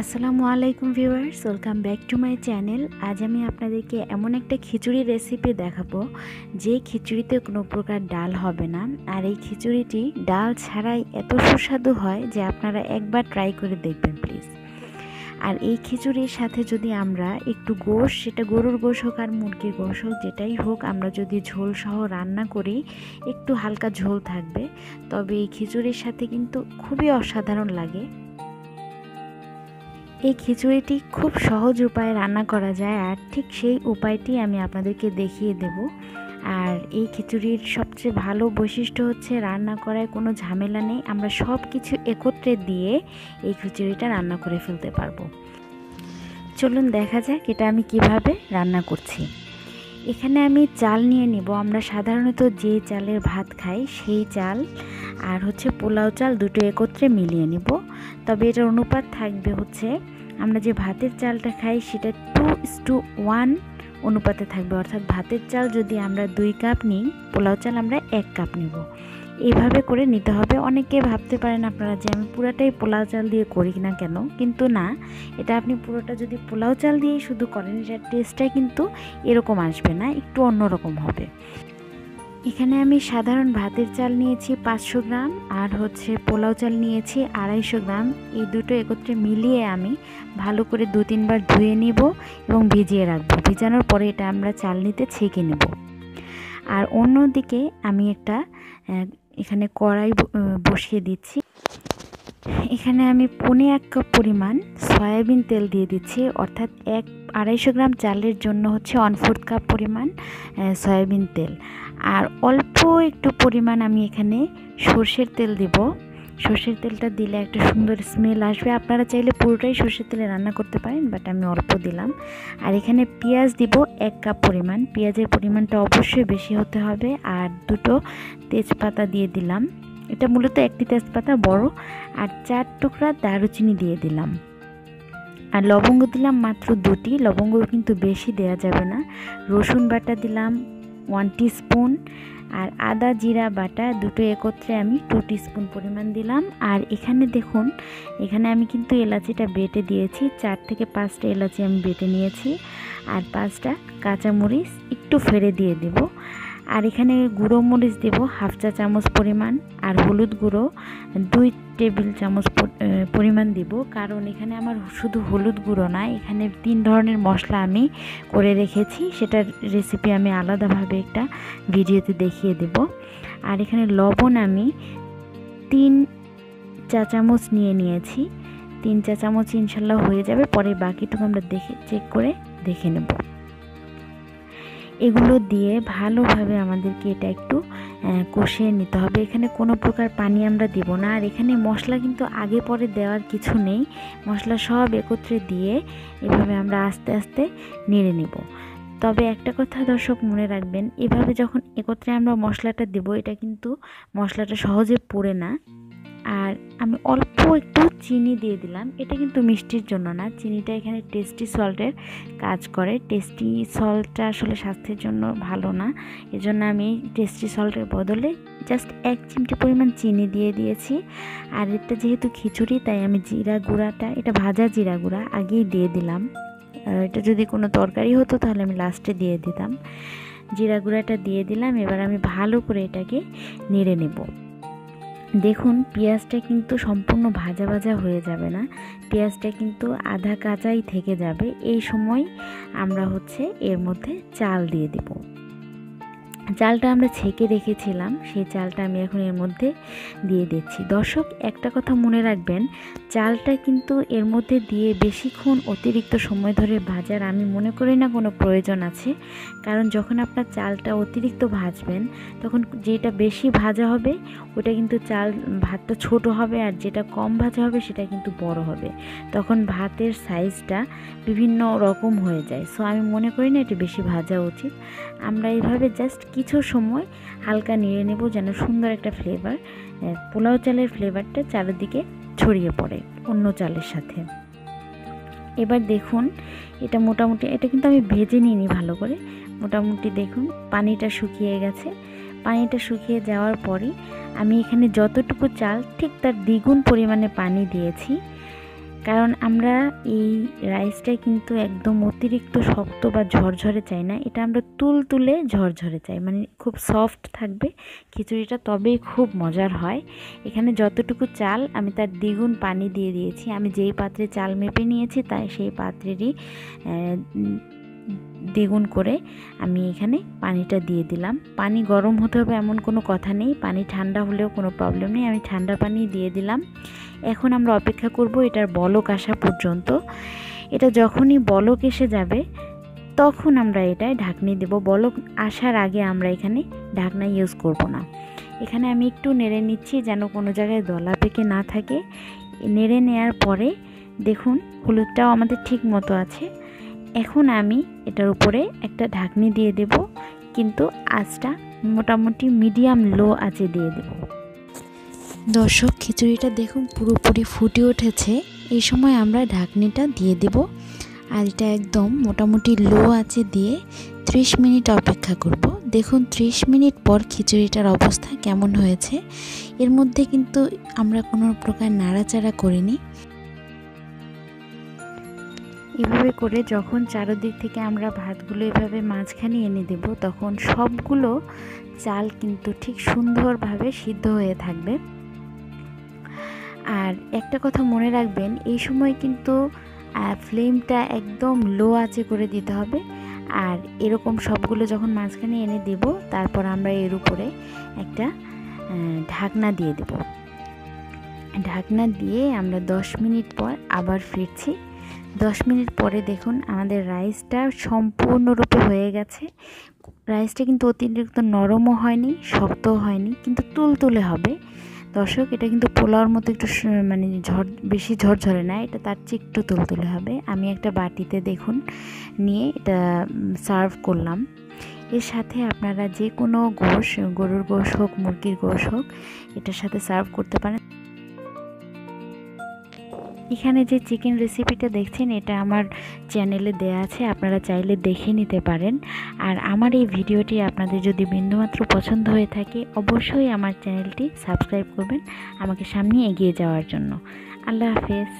আসসালামু আলাইকুম viewers, welcome back to my channel. আজ আমি আপনাদেরকে এমন একটা খিচুড়ি রেসিপি দেখাবো, যে খিচুড়িতে কোনো প্রকার ডাল হবে না। আর এই খিচুড়িটি ডাল ছাড়াই এত সুস্বাদু হয় যে আপনারা একবার ট্রাই করে দেখবেন, প্লিজ। আর এই খিচুড়ির সাথে যদি আমরা একটু গোশ, সেটা গরুর গোশ হোক আর মুরগির গোশ হোক, যেটাই হোক, আমরা যদি ঝোল সহ রান্না করি, একটু হালকা ঝোল থাকবে। তবে এই খিচুড়ির সাথে কিন্তু খুবই অসাধারণ লাগে। এই খিচুড়িটি খুব সহজ উপায়ে রান্না করা যায় আর ঠিক সেই উপায়টি আমি আপনাদেরকে দেখিয়ে দেব। আর এই খিচুড়ির সবচেয়ে ভালো বৈশিষ্ট্য হচ্ছে রান্না করায় কোনো ঝামেলা নেই। আমরা সব কিছু একত্রে দিয়ে এই খিচুড়িটা রান্না করে ফেলতে পারব। চলুন দেখা যাক এটা আমি কীভাবে রান্না করছি। এখানে আমি চাল নিয়ে নেব। আমরা সাধারণত যে চালের ভাত খাই সেই চাল আর হচ্ছে পোলাও চাল দুটো একত্রে মিলিয়ে নেব। তবে এটার অনুপাত থাকবে হচ্ছে আমরা যে ভাতের চালটা খাই সেটা টু ইস টু ওয়ান অনুপাতে থাকবে। অর্থাৎ ভাতের চাল যদি আমরা দুই কাপ নিই, পোলাও চাল আমরা এক কাপ নিব। এইভাবে করে নিতে হবে। অনেকে ভাবতে পারেন আপনারা যে আমি পুরাটাই পোলাও চাল দিয়ে করি না কেন? কিন্তু না, এটা আপনি পুরোটা যদি পোলাও চাল দিয়েই শুধু করেন, এটার টেস্টটা কিন্তু এরকম আসবে না, একটু অন্যরকম হবে। এখানে আমি সাধারণ ভাতের চাল নিয়েছি পাঁচশো গ্রাম আর হচ্ছে পোলাও চাল নিয়েছি আড়াইশো গ্রাম। এই দুটো একত্রে মিলিয়ে আমি ভালো করে দু তিনবার ধুয়ে নিব এবং ভিজিয়ে রাখব। ভিজানোর পরে এটা আমরা চাল নিতে ছেঁকে নেব। আর অন্যদিকে আমি একটা এখানে কড়াই বসিয়ে দিচ্ছি। এখানে আমি পনে এক কাপ পরিমাণ সয়াবিন তেল দিয়ে দিচ্ছি, অর্থাৎ এক, আড়াইশো গ্রাম চালের জন্য হচ্ছে ওয়ান ফোর্থ কাপ পরিমাণ সয়াবিন তেল। আর অল্প একটু পরিমাণ আমি এখানে সর্ষের তেল দিব। সর্ষের তেলটা দিলে একটা সুন্দর স্মেল আসবে। আপনারা চাইলে পুরোটাই সর্ষের তেলে রান্না করতে পারেন বাট আমি অল্প দিলাম। আর এখানে পেঁয়াজ দিব এক কাপ পরিমাণ। পেঁয়াজের পরিমাণটা অবশ্যই বেশি হতে হবে। আর দুটো তেজপাতা দিয়ে দিলাম। এটা মূলত একটি তেজপাতা, বড়। আর চার টুকরা দারুচিনি দিয়ে দিলাম। আর লবঙ্গ দিলাম মাত্র দুটি। লবঙ্গ কিন্তু বেশি দেয়া যাবে না। রসুন বাটা দিলাম ওয়ান স্পুন আর আদা, জিরা, বাটা দুটো একত্রে আমি টু স্পুন পরিমাণ দিলাম। আর এখানে দেখুন, এখানে আমি কিন্তু এলাচিটা বেটে দিয়েছি। চার থেকে পাঁচটা এলাচি আমি বেটে নিয়েছি। আর পাঁচটা কাঁচামরিচ একটু ফেড়ে দিয়ে দেব। আর এখানে গুঁড়ো মরিচ দেবো, হাফ চা চামচ পরিমাণ, আর হলুদ গুঁড়ো, দুই টেবিল চামচ পরিমাণ দিব। কারণ এখানে আমার শুধু হলুদ গুঁড়ো না, এখানে তিন ধরনের মশলা আমি করে রেখেছি, সেটার রেসিপি আমি আলাদাভাবে একটা ভিডিওতে দেখিয়ে দেব। আর এখানে লবণ আমি তিন চা চামচ নিয়ে নিয়েছি। তিন চা চামচ ইনশাল্লাহ হয়ে যাবে, পরে বাকিটুকু আমরা দেখে চেক করে দেখে নেব। এগুলো দিয়ে ভালোভাবে আমাদেরকে এটা একটু কষিয়ে নিতে হবে। এখানে কোনো প্রকার পানি আমরা দেব না। আর এখানে মশলা কিন্তু আগে পরে দেওয়ার কিছু নেই। মশলা সব একত্রে দিয়ে এভাবে আমরা আস্তে আস্তে নেড়ে নেব। তবে একটা কথা দর্শক মনে রাখবেন, এভাবে যখন একত্রে আমরা মশলাটা দেব, এটা কিন্তু মশলাটা সহজে পড়ে না। আর আমি অল্প একটু চিনি দিয়ে দিলাম। এটা কিন্তু মিষ্টির জন্য না। চিনিটা এখানে টেস্টি সল্টের কাজ করে। টেস্টি সল্টটা আসলে স্বাস্থ্যের জন্য ভালো না। এজন্য আমি টেস্টি সল্টের বদলে জাস্ট এক চিমটি পরিমাণ চিনি দিয়ে দিয়েছি। আর এটা যেহেতু খিচুড়ি, তাই আমি জিরা গুঁড়াটা, এটা ভাজা জিরা গুঁড়া আগেই দিয়ে দিলাম। এটা যদি কোনো তরকারি হতো তাহলে আমি লাস্টে দিয়ে দিতাম। জিরা গুঁড়াটা দিয়ে দিলাম। এবার আমি ভালো করে এটাকে নেড়ে নেব। দেখুন, পেঁয়াজটা কিন্তু সম্পূর্ণ ভাজা ভাজা হয়ে যাবে না। পেঁয়াজটা কিন্তু আধা কাঁচাই থেকে যাবে। এই সময় আমরা হচ্ছে এর মধ্যে চাল দিয়ে দেব। চালটা আমরা ছেঁকে রেখেছিলাম সেই চালটা আমি এখন এর মধ্যে দিয়ে দিচ্ছি। দর্শক, একটা কথা মনে রাখবেন চালটা কিন্তু এর মধ্যে দিয়ে বেশিক্ষণ অতিরিক্ত সময় ধরে ভাজার আমি মনে করি না কোনো প্রয়োজন আছে। কারণ যখন আপনার চালটা অতিরিক্ত ভাজবেন, তখন যেটা বেশি ভাজা হবে, ওটা কিন্তু চাল ভাতটা ছোট হবে আর যেটা কম ভাজা হবে, সেটা কিন্তু বড় হবে। তখন ভাতের সাইজটা বিভিন্ন রকম হয়ে যায়। সো আমি মনে করি না এটা বেশি ভাজা উচিত। আমরা এইভাবে জাস্ট কিছু সময় হালকা নেড়ে নেব যেন সুন্দর একটা ফ্লেভার পোলাও চালের ফ্লেভারটা চারিদিকে ছড়িয়ে পড়ে অন্য চালের সাথে। এবার দেখুন, এটা মোটামুটি, এটা কিন্তু আমি ভেজে নিইনি ভালো করে। মোটামুটি দেখুন, পানিটা শুকিয়ে গেছে। পানিটা শুকিয়ে যাওয়ার পরে আমি এখানে যতটুকু চাল, ঠিক তার দ্বিগুণ পরিমাণে পানি দিয়েছি। কারণ আমরা এই রাইসটা কিন্তু একদম অতিরিক্ত শক্ত বা ঝরঝরে চাই না। এটা আমরা তুল তুলে ঝরঝরে চাই। মানে খুব সফট থাকবে। খিচুড়িটা তবেই খুব মজার হয়। এখানে যতটুকু চাল, আমি তার দ্বিগুণ পানি দিয়ে দিয়েছি। আমি যেই পাত্রে চাল মেপে নিয়েছি, তাই সেই পাত্রেরই দ্বিগুণ করে আমি এখানে পানিটা দিয়ে দিলাম। পানি গরম হতে হবে এমন কোনো কথা নেই। পানি ঠান্ডা হলেও কোনো প্রবলেম নেই। আমি ঠান্ডা পানি দিয়ে দিলাম। এখন আমরা অপেক্ষা করব এটার বলক আসা পর্যন্ত। এটা যখনই বলক এসে যাবে, তখন আমরা এটায় ঢাকনি দেব। বলক আসার আগে আমরা এখানে ঢাকনা ইউজ করব না। এখানে আমি একটু নেড়ে নিচ্ছি যেন কোনো জায়গায় দলা পেকে না থাকে। নেড়ে নেওয়ার পরে দেখুন, হলুদটাও আমাদের ঠিক মতো আছে। এখন আমি এটার উপরে একটা ঢাকনি দিয়ে দেব, কিন্তু আঁচটা মোটামুটি মিডিয়াম লো আঁচে দিয়ে দেব। দর্শক, খিচুড়িটা দেখুন পুরোপুরি ফুটে উঠেছে। এই সময় আমরা ঢাকনিটা দিয়ে দেব আর এটা একদম মোটামুটি লো আঁচে দিয়ে ত্রিশ মিনিট অপেক্ষা করব। দেখুন, ত্রিশ মিনিট পর খিচুড়িটার অবস্থা কেমন হয়েছে। এর মধ্যে কিন্তু আমরা কোনো প্রকার নাড়াচাড়া করিনি। এভাবে করে যখন চারোদিক থেকে আমরা ভাতগুলো এভাবে মাঝখানে এনে দেব, তখন সবগুলো চাল কিন্তু ঠিক সুন্দরভাবে সিদ্ধ হয়ে থাকবে। আর একটা কথা মনে রাখবেন, এই সময় কিন্তু ফ্লেমটা একদম লো আঁচে করে দিতে হবে। আর এরকম সবগুলো যখন মাঝখানে এনে দেব, তারপর আমরা এর উপরে একটা ঢাকনা দিয়ে দেব। ঢাকনা দিয়ে আমরা দশ মিনিট পর আবার ফিরছি। দশ মিনিট পরে দেখুন আমাদের রাইসটা সম্পূর্ণরূপে হয়ে গেছে। রাইসটা কিন্তু অতিরিক্ত নরমও হয়নি, শক্তও হয়নি, কিন্তু তুলতুলে হবে। দর্শক, এটা কিন্তু পোলাওর মতো একটু মানে ঝড়, বেশি ঝরঝরে না, এটা তার চেয়ে একটু তুলতুলে হবে। আমি একটা বাটিতে দেখুন নিয়ে এটা সার্ভ করলাম। এর সাথে আপনারা যে কোনো গোশ, গরুর গোশ হোক, মুরগির গোশ হোক, এটার সাথে সার্ভ করতে পারেন। এখানে যে চিকেন রেসিপিটা দেখছেন, এটা আমার চ্যানেলে দেয়া আছে, আপনারা চাইলে দেখে নিতে পারেন। আর আমার এই ভিডিওটি আপনাদের যদি বিন্দুমাত্র পছন্দ হয়ে থাকে, অবশ্যই আমার চ্যানেলটি সাবস্ক্রাইব করবেন আমাকে সামনে এগিয়ে যাওয়ার জন্য। আল্লাহ হাফেজ।